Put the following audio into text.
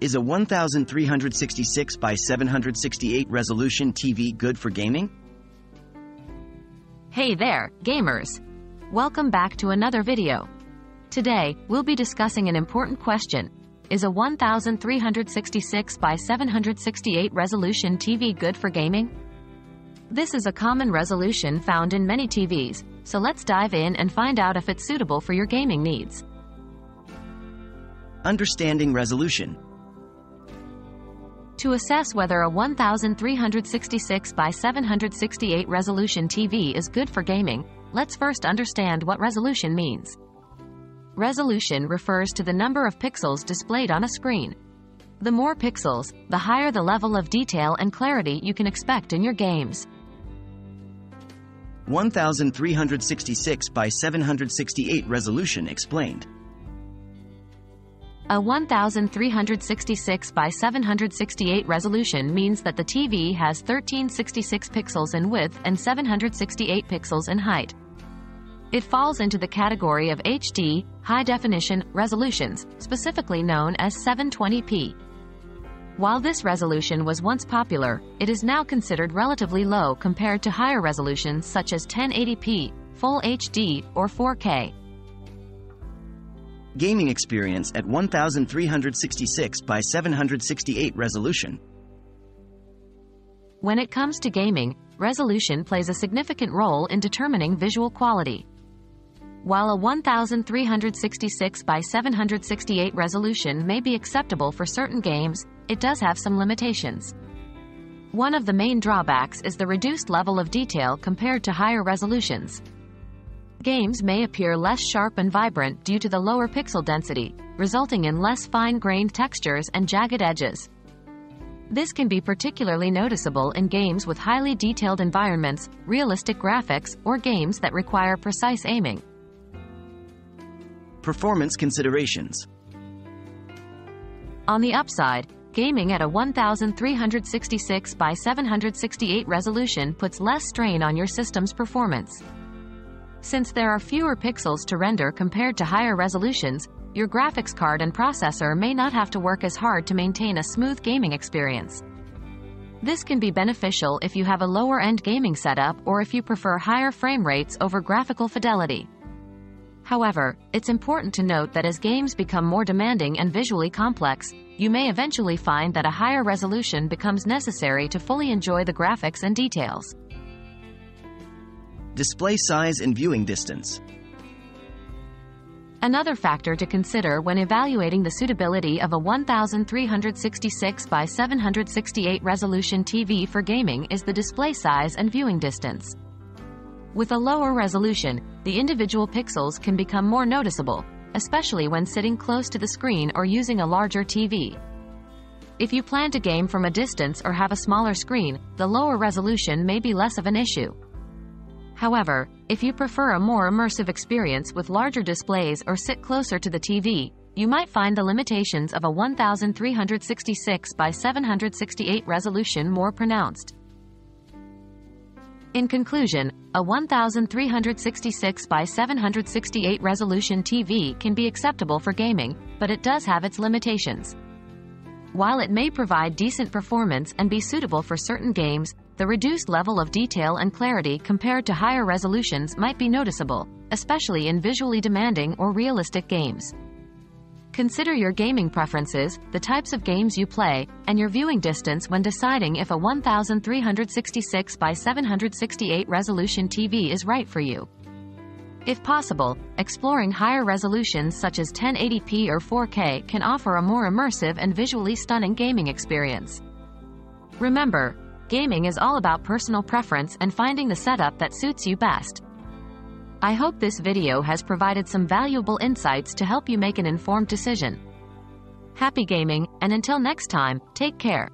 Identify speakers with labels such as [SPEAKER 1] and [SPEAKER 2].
[SPEAKER 1] Is a 1366 by 768 resolution TV good for gaming?
[SPEAKER 2] Hey there, gamers! Welcome back to another video. Today, we'll be discussing an important question. Is a 1366 by 768 resolution TV good for gaming? This is a common resolution found in many TVs, so let's dive in and find out if it's suitable for your gaming needs.
[SPEAKER 1] Understanding resolution.
[SPEAKER 2] To assess whether a 1366 by 768 resolution TV is good for gaming, let's first understand what resolution means. Resolution refers to the number of pixels displayed on a screen. The more pixels, the higher the level of detail and clarity you can expect in your games.
[SPEAKER 1] 1366 by 768 resolution explained.
[SPEAKER 2] A 1366 by 768 resolution means that the TV has 1366 pixels in width and 768 pixels in height. It falls into the category of HD, high definition, resolutions, specifically known as 720p. While this resolution was once popular, it is now considered relatively low compared to higher resolutions such as 1080p, Full HD, or 4K.
[SPEAKER 1] Gaming experience at 1366 by 768 resolution.
[SPEAKER 2] When it comes to gaming, resolution plays a significant role in determining visual quality. While a 1366 by 768 resolution may be acceptable for certain games, it does have some limitations. One of the main drawbacks is the reduced level of detail compared to higher resolutions. Games may appear less sharp and vibrant due to the lower pixel density, resulting in less fine-grained textures and jagged edges. This can be particularly noticeable in games with highly detailed environments, realistic graphics, or games that require precise aiming.
[SPEAKER 1] Performance considerations.
[SPEAKER 2] On the upside, gaming at a 1366 by 768 resolution puts less strain on your system's performance. Since there are fewer pixels to render compared to higher resolutions, your graphics card and processor may not have to work as hard to maintain a smooth gaming experience. This can be beneficial if you have a lower-end gaming setup or if you prefer higher frame rates over graphical fidelity. However, it's important to note that as games become more demanding and visually complex, you may eventually find that a higher resolution becomes necessary to fully enjoy the graphics and details.
[SPEAKER 1] Display size and viewing distance.
[SPEAKER 2] Another factor to consider when evaluating the suitability of a 1366 by 768 resolution TV for gaming is the display size and viewing distance. With a lower resolution, the individual pixels can become more noticeable, especially when sitting close to the screen or using a larger TV. If you plan to game from a distance or have a smaller screen, the lower resolution may be less of an issue. However, if you prefer a more immersive experience with larger displays or sit closer to the TV, you might find the limitations of a 1366 by 768 resolution more pronounced. In conclusion, a 1366 by 768 resolution TV can be acceptable for gaming, but it does have its limitations. While it may provide decent performance and be suitable for certain games, the reduced level of detail and clarity compared to higher resolutions might be noticeable, especially in visually demanding or realistic games. Consider your gaming preferences, the types of games you play, and your viewing distance when deciding if a 1366 by 768 resolution TV is right for you. If possible, exploring higher resolutions such as 1080p or 4K can offer a more immersive and visually stunning gaming experience. Remember, Gaming is all about personal preference and finding the setup that suits you best. I hope this video has provided some valuable insights to help you make an informed decision. Happy gaming, and until next time, take care.